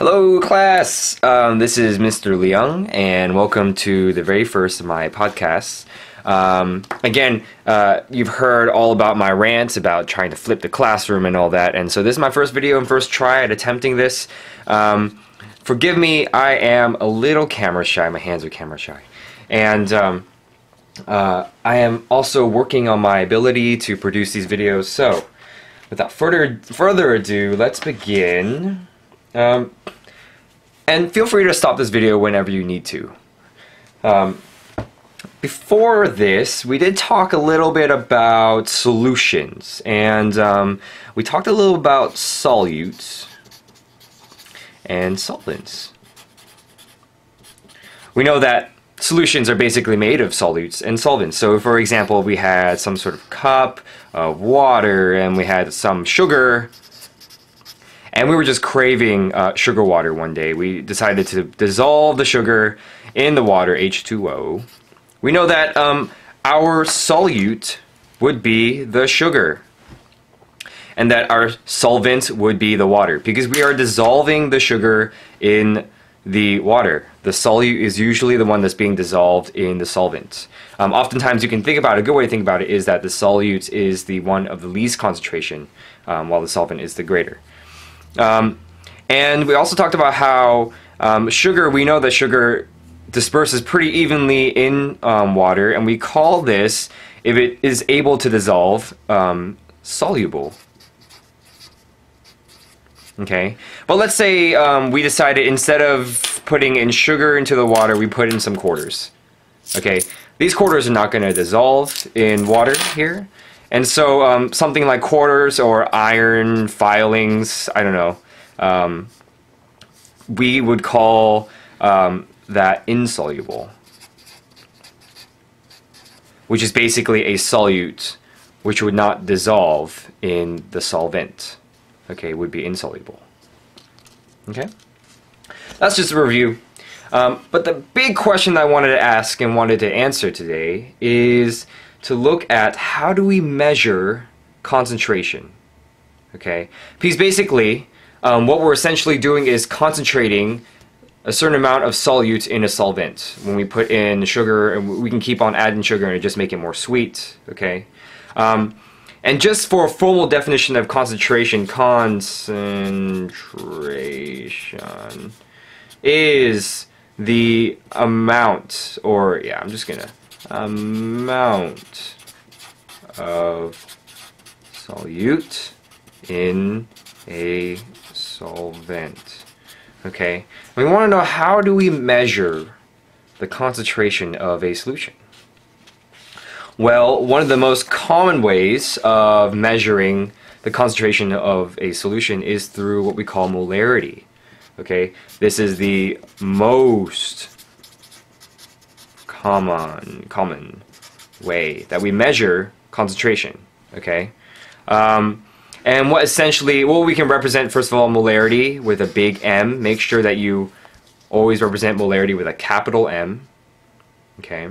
Hello, class. Um, this is Mr. Leung, and welcome to the very first of my podcasts. Um, again, uh, you've heard all about my rants about trying to flip the classroom and all that, and so this is my first video and first try at attempting this. Um, forgive me, I am a little camera shy. My hands are camera shy, and um, uh, I am also working on my ability to produce these videos. So, without further further ado, let's begin. Um, and feel free to stop this video whenever you need to. Um, before this, we did talk a little bit about solutions, and um, we talked a little about solutes and solvents. We know that solutions are basically made of solutes and solvents. So, for example, we had some sort of cup of water, and we had some sugar, and we were just craving uh, sugar water one day. We decided to dissolve the sugar in the water, H2O. We know that um, our solute would be the sugar and that our solvent would be the water because we are dissolving the sugar in the water. The solute is usually the one that's being dissolved in the solvent. Um, oftentimes you can think about it, a good way to think about it is that the solute is the one of the least concentration um, while the solvent is the greater. Um, and we also talked about how um, sugar, we know that sugar disperses pretty evenly in um, water, and we call this, if it is able to dissolve, um, soluble. Okay, but let's say um, we decided instead of putting in sugar into the water, we put in some quarters. Okay, these quarters are not going to dissolve in water here. And so um, something like quarters or iron filings, I don't know, um, we would call um, that insoluble, which is basically a solute which would not dissolve in the solvent. Okay, would be insoluble. Okay, that's just a review. Um, but the big question I wanted to ask and wanted to answer today is to look at how do we measure concentration. Okay, because basically um, what we're essentially doing is concentrating a certain amount of solute in a solvent. When we put in sugar, and we can keep on adding sugar and just make it more sweet. Okay, um, and just for a formal definition of concentration, concentration is the amount, or yeah, I'm just gonna amount of solute in a solvent. Okay, we want to know how do we measure the concentration of a solution? Well, one of the most common ways of measuring the concentration of a solution is through what we call molarity. Okay, this is the most common common way that we measure concentration. Okay, um, and what essentially well we can represent first of all molarity with a big M. Make sure that you always represent molarity with a capital M. Okay.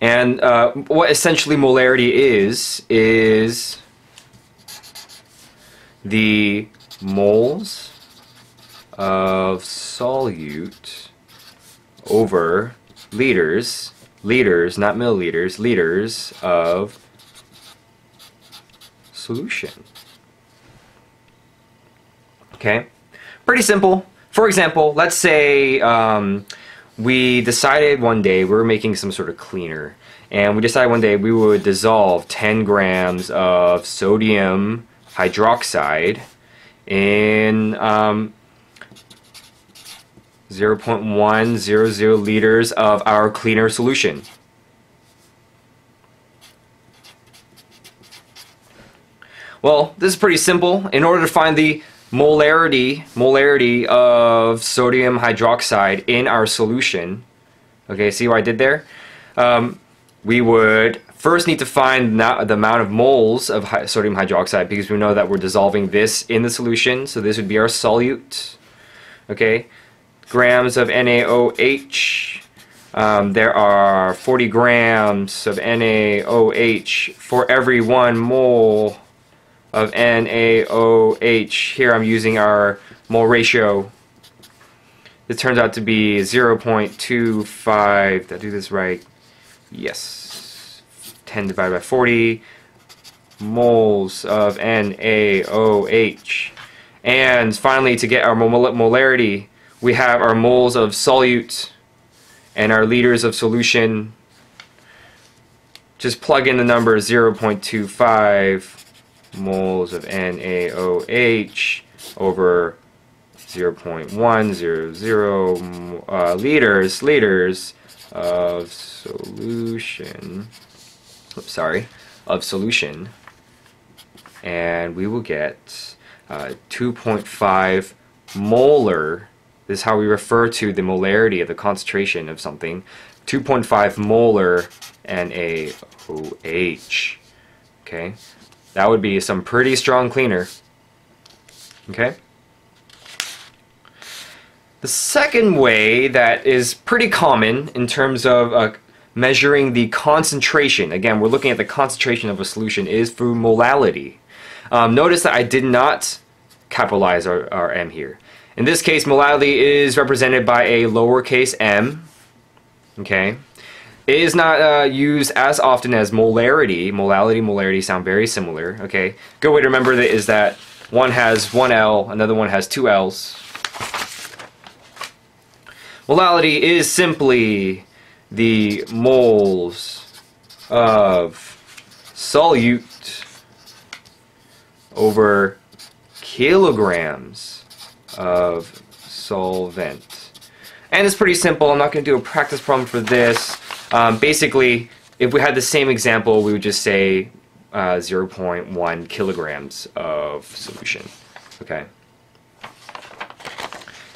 And uh, what essentially molarity is, is the moles of solute over liters, liters, not milliliters, liters of solution. Okay, pretty simple. For example, let's say um, we decided one day we were making some sort of cleaner, and we decided one day we would dissolve 10 grams of sodium hydroxide in um, 0.100 liters of our cleaner solution. Well, this is pretty simple. In order to find the molarity, molarity of sodium hydroxide in our solution, okay, see what I did there? Um, we would first need to find the amount of moles of sodium hydroxide because we know that we're dissolving this in the solution. So this would be our solute. Okay, grams of NaOH. Um, there are 40 grams of NaOH for every one mole of NaOH. Here I'm using our mole ratio it turns out to be 0.25, did I do this right? Yes. 10 divided by 40 moles of NaOH. And finally, to get our mol molarity, we have our moles of solute and our liters of solution. Just plug in the number 0.25 moles of NaOH over 0.100 uh, liters liters of solution. Oops, sorry, of solution, and we will get uh, 2.5 molar. This is how we refer to the molarity of the concentration of something. 2.5 molar NaOH. Okay, that would be some pretty strong cleaner. Okay. The second way that is pretty common in terms of uh, measuring the concentration, again, we're looking at the concentration of a solution, is through molality. Um, notice that I did not capitalize our, our m here. In this case, molality is represented by a lowercase m. Okay. It is not uh, used as often as molarity. Molality, molarity sound very similar. Okay. Good way to remember that is that one has one L, another one has two L's. Molality is simply the moles of solute over kilograms of solvent. And it's pretty simple. I'm not going to do a practice problem for this. Um, basically, if we had the same example, we would just say uh, 0.1 kilograms of solution. Okay.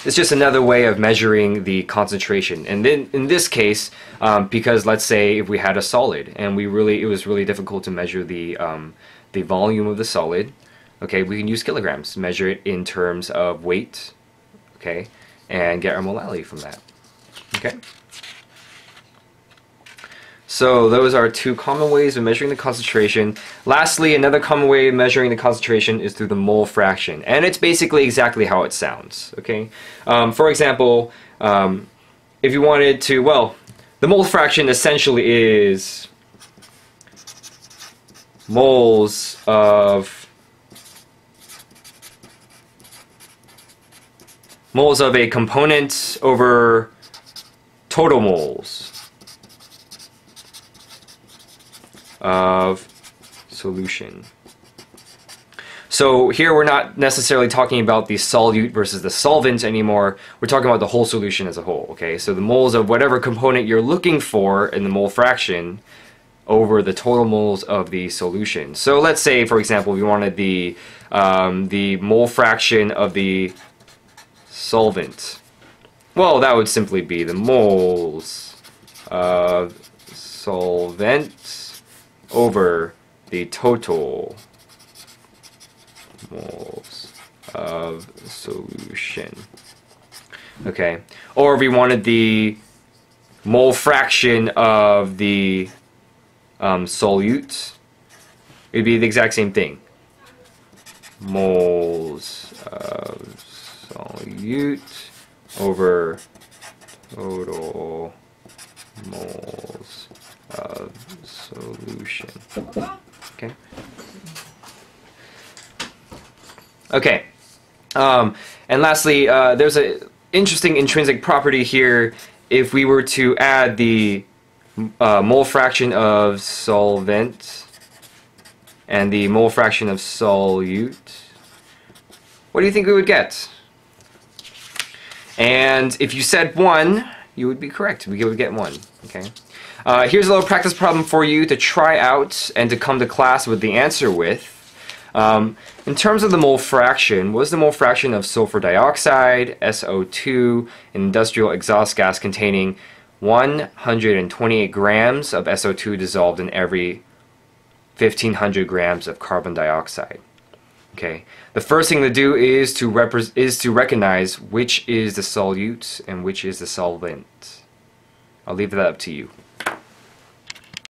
It's just another way of measuring the concentration. And then in this case, um, because let's say if we had a solid and we really it was really difficult to measure the um, the volume of the solid, okay, we can use kilograms, measure it in terms of weight, okay, and get our molality from that. Okay. So those are two common ways of measuring the concentration. Lastly, another common way of measuring the concentration is through the mole fraction. And it's basically exactly how it sounds, okay? Um, for example, um, if you wanted to, well, the mole fraction essentially is moles of moles of a component over total moles. of solution. So here we're not necessarily talking about the solute versus the solvent anymore. We're talking about the whole solution as a whole, okay? So the moles of whatever component you're looking for in the mole fraction over the total moles of the solution. So let's say, for example, we wanted the, um, the mole fraction of the solvent. Well, that would simply be the moles of solvent over the total moles of solution. Okay, or if we wanted the mole fraction of the um, solute, it'd be the exact same thing. Moles of solute over total moles of solution. Okay. Okay. Um, and lastly, uh, there's an interesting intrinsic property here. If we were to add the uh, mole fraction of solvent and the mole fraction of solute, what do you think we would get? And if you said 1, you would be correct. We would get 1. Okay. Uh, here's a little practice problem for you to try out and to come to class with the answer with. Um, in terms of the mole fraction, what is the mole fraction of sulfur dioxide, SO2, an industrial exhaust gas containing 128 grams of SO2 dissolved in every 1500 grams of carbon dioxide? Okay, the first thing to do is to is to recognize which is the solute and which is the solvent. I'll leave that up to you.